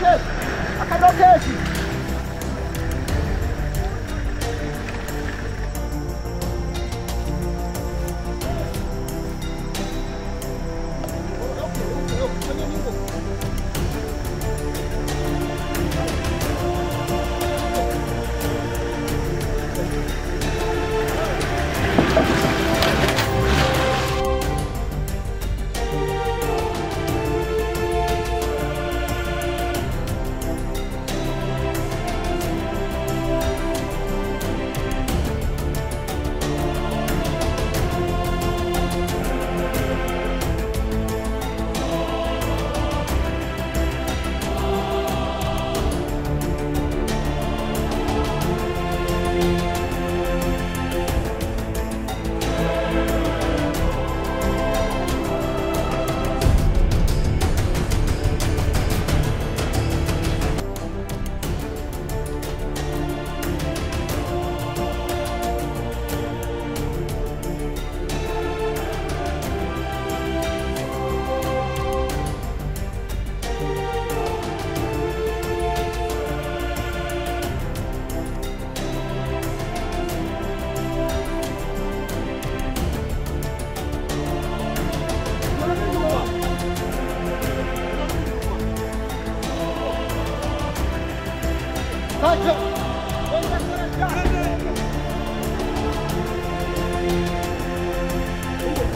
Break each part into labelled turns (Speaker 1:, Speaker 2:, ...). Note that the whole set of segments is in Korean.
Speaker 1: queixo! Acabou o queixo!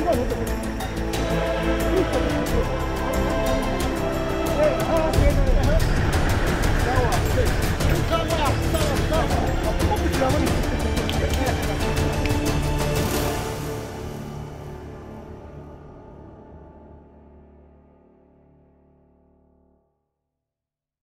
Speaker 2: Thank you.